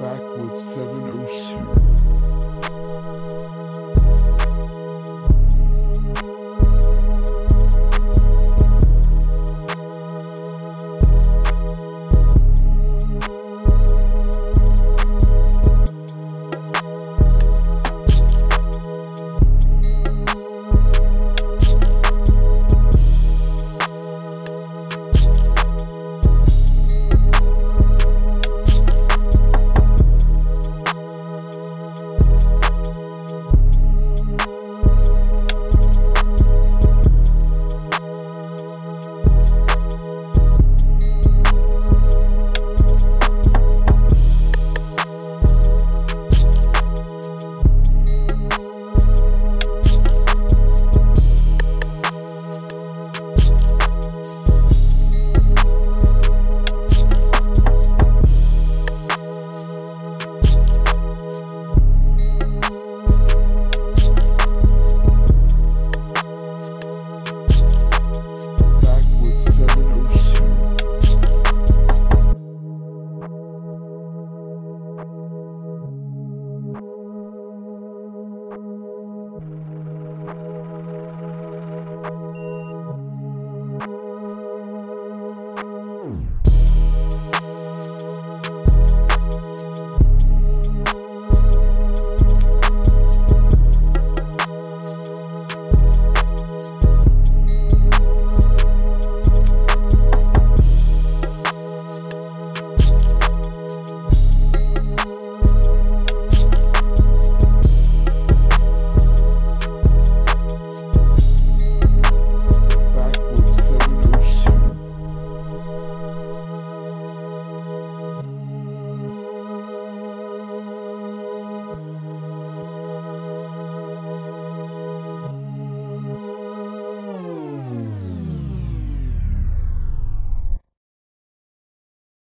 back with 707.